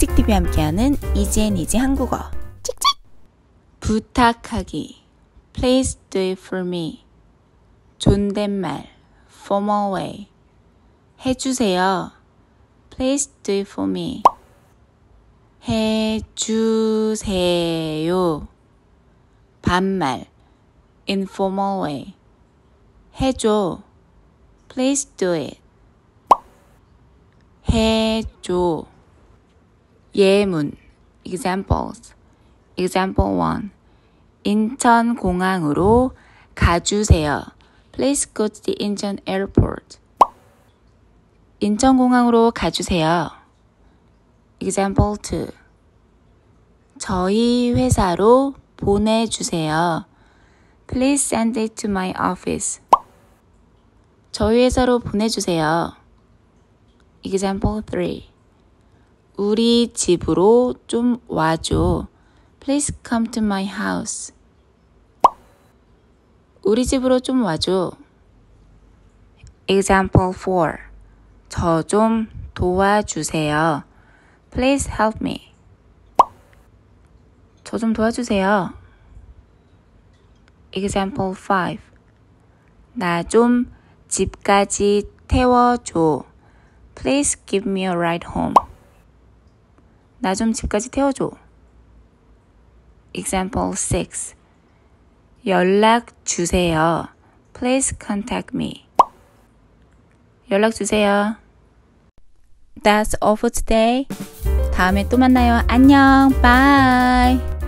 찍찍TV 함께하는 이지앤 이지 한국어 찍찍 부탁하기 Please do it for me 존댓말 formal way 해주세요 Please do it for me 해주세요 반말 informal way 해줘 Please do it 해줘 예문 examples example 1 인천 공항으로 가주세요. Please go to the Incheon airport. 인천 공항으로 가주세요. example 2 저희 회사로 보내주세요. Please send it to my office. 저희 회사로 보내주세요. example 3 우리 집으로 좀 와줘. Please come to my house. 우리 집으로 좀 와줘. Example 4. 저 좀 도와주세요. Please help me. 저 좀 도와주세요. Example 5. 나 좀 집까지 태워줘. Please give me a ride home. 나 좀 집까지 태워줘. Example 6. 연락 주세요. Please contact me. 연락 주세요. That's all for today. 다음에 또 만나요. 안녕. Bye.